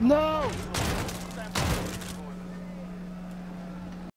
No!